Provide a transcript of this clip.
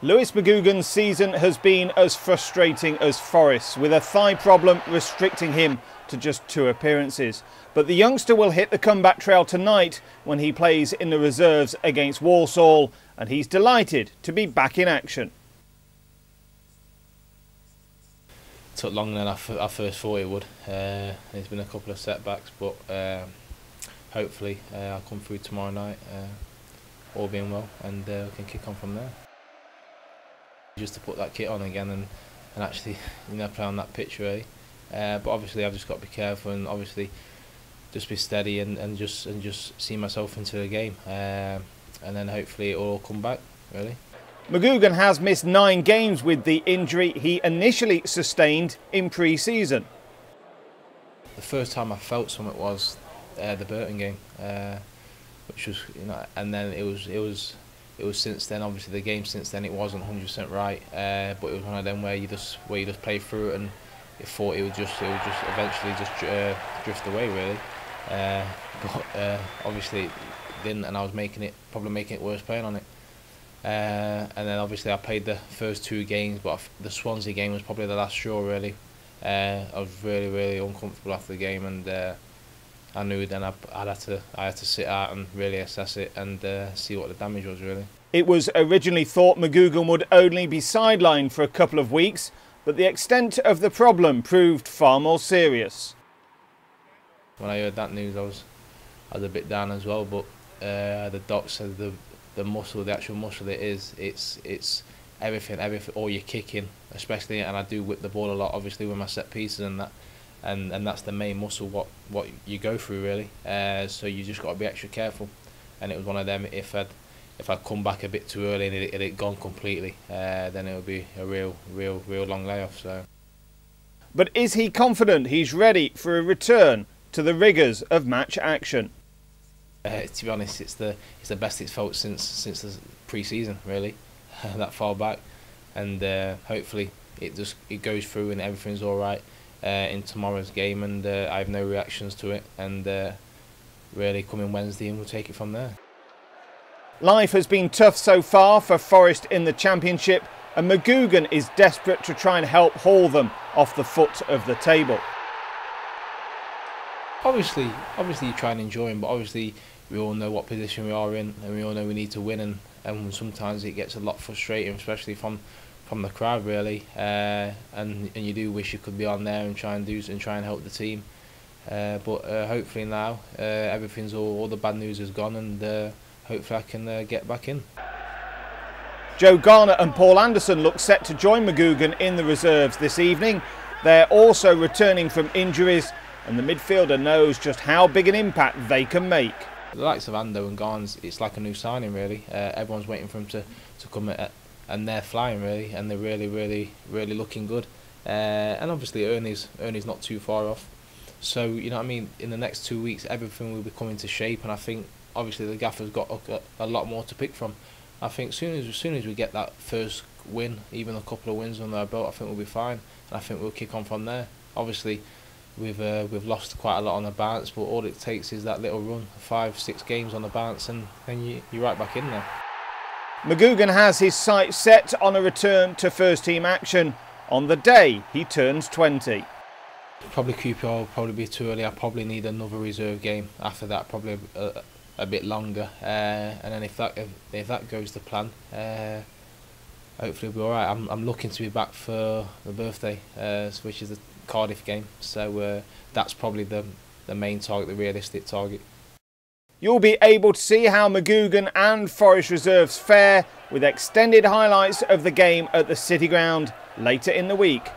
Lewis McGugan's season has been as frustrating as Forest's, with a thigh problem restricting him to just two appearances. But the youngster will hit the comeback trail tonight when he plays in the reserves against Walsall, and he's delighted to be back in action. took longer than I, first thought it would. Uh, there's been a couple of setbacks, but um, hopefully uh, I'll come through tomorrow night, uh, all being well, and uh, we can kick on from there just to put that kit on again and, and actually you know play on that pitch really. Uh, but obviously I've just got to be careful and obviously just be steady and, and just and just see myself into the game uh, and then hopefully it will all come back really. McGugan has missed nine games with the injury he initially sustained in pre-season. The first time I felt something was uh, the Burton game, uh, which was you know, and then it was it was it was since then. Obviously, the game since then it wasn't 100% right, uh, but it was one of them where you just where you just play through it and you thought it would just it would just eventually just uh, drift away really. Uh, but uh, obviously it didn't, and I was making it probably making it worse playing on it. Uh, and then obviously I played the first two games, but the Swansea game was probably the last straw really. Uh, I was really really uncomfortable after the game and. I knew then I, would had to I had to sit out and really assess it and uh, see what the damage was really. It was originally thought McGugan would only be sidelined for a couple of weeks, but the extent of the problem proved far more serious. When I heard that news, I was I was a bit down as well. But uh, the doc said the the muscle, the actual muscle it is, it's it's everything, everything, all your kicking, especially, and I do whip the ball a lot, obviously with my set pieces and that and and that's the main muscle what what you go through really. Uh, so you just got to be extra careful. And it was one of them. If I'd if I'd come back a bit too early and it had gone completely, uh, then it would be a real real real long layoff. So. But is he confident he's ready for a return to the rigours of match action? Uh, to be honest, it's the it's the best it's felt since since the pre-season really, that far back, and uh, hopefully it just it goes through and everything's all right in tomorrow's game, and uh, I have no reactions to it. And uh, really, coming Wednesday, and we'll take it from there. Life has been tough so far for Forest in the Championship, and McGugan is desperate to try and help haul them off the foot of the table. Obviously, obviously you try and enjoy them, but obviously we all know what position we are in, and we all know we need to win, and, and sometimes it gets a lot frustrating, especially from from the crowd really, uh, and and you do wish you could be on there and try and do and try and help the team. Uh, but uh, hopefully now uh, everything's all, all the bad news is gone, and uh, hopefully I can uh, get back in. Joe Garner and Paul Anderson look set to join McGugan in the reserves this evening. They're also returning from injuries, and the midfielder knows just how big an impact they can make. The likes of Ando and Garnes, it's like a new signing really. everyone's waiting for him to, to come at, and they're flying really, and they're really, really, really looking good. Uh, and obviously Ernie's Ernie's not too far off. So you know what I mean. In the next two weeks, everything will be coming to shape, and I think obviously the gaffer's got a, a lot more to pick from. I think soon as, soon as we get that first win, even a couple of wins on our belt, I think we'll be fine, and I think we'll kick on from there. Obviously, we've uh, we've lost quite a lot on the bounce, but all it takes is that little run, five, six games on the bounce, and then you, you're right back in there. McGugan has his sights set on a return to first team action on the day he turns 20. Probably QPR will probably be too early. I probably need another reserve game after that, probably a, a bit longer. Uh, and then if that if, if that goes to plan, uh, hopefully we'll be all right. I'm I'm looking to be back for the birthday, uh, which is the Cardiff game. So uh, that's probably the the main target, the realistic target. You'll be able to see how McGugan and Forest Reserves fare with extended highlights of the game at the City Ground later in the week.